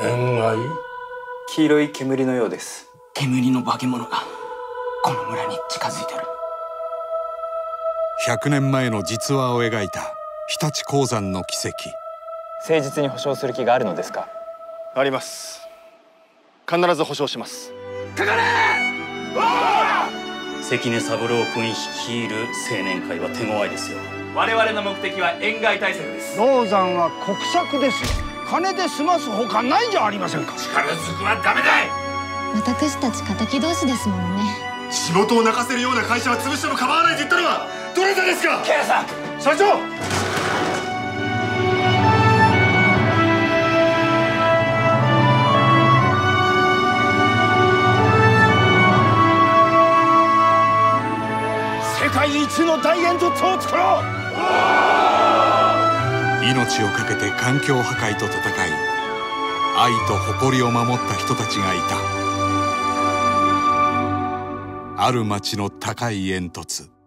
黄色い煙のようです。煙の化け物がこの村に近づいてる。100年前の実話を描いた日立鉱山の奇跡。誠実に保証する気があるのですか？あります。必ず保証します。かかれ関根三郎君率いる青年会は手強いですよ。我々の目的は塩害対策です。銅山は国策ですよ金で済ますほかないじゃありませんか。力ずくはダメだ私たち敵同士ですもんね。仕事を泣かせるような会社は潰しても構わないと言ったのはどなたですか。ケアさん社長。世界一の大煙突を作ろう命を懸けて環境破壊と戦い愛と誇りを守った人たちがいた。ある町の高い煙突。